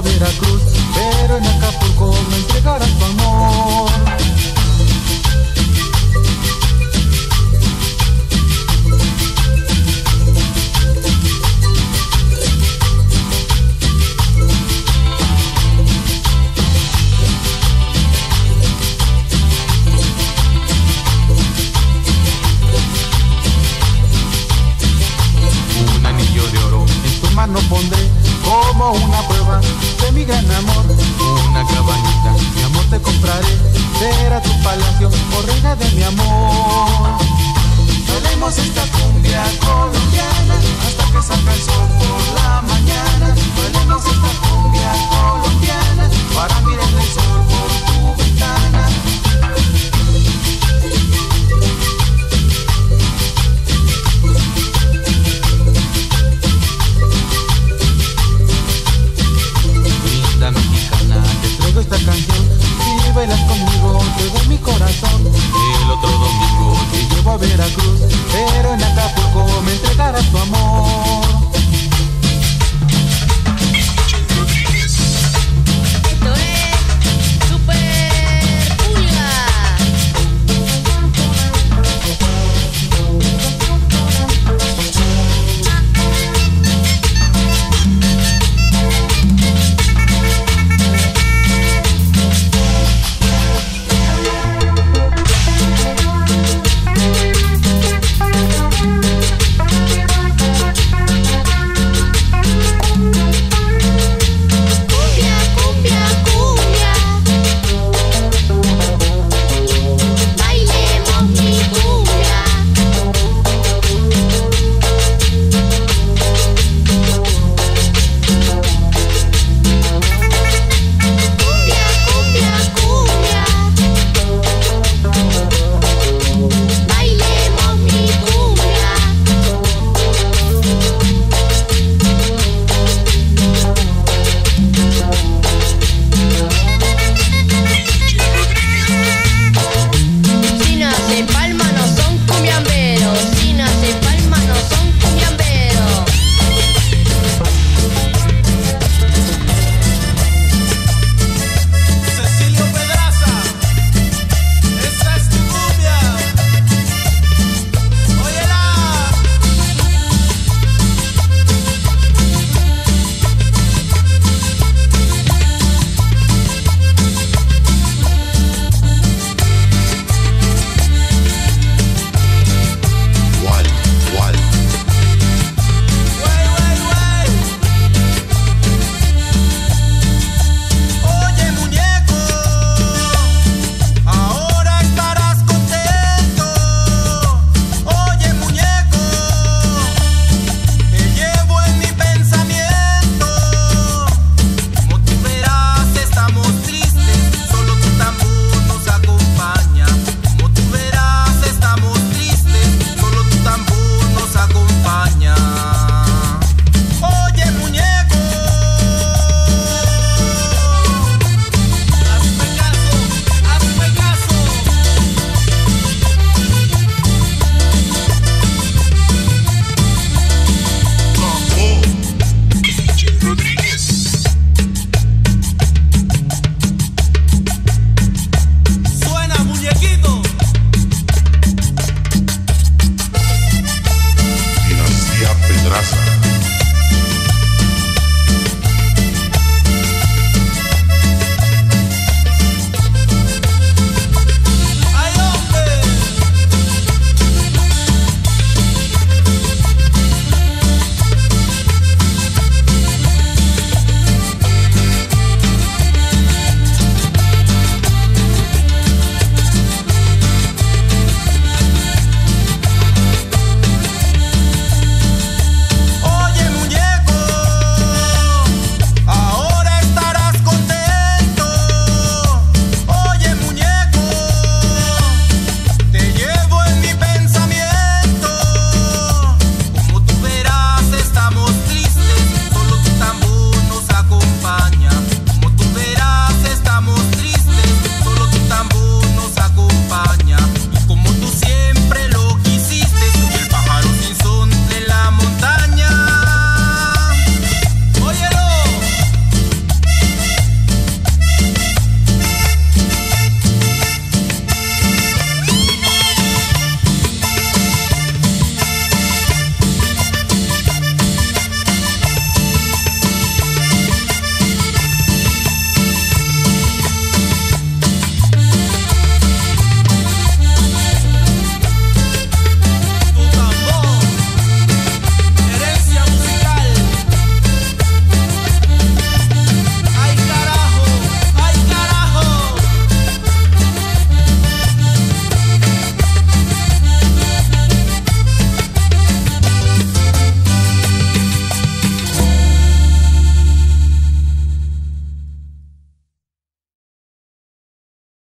Veracruz, pero en Acapulco me entregarás tu amor. la reina de mi amor.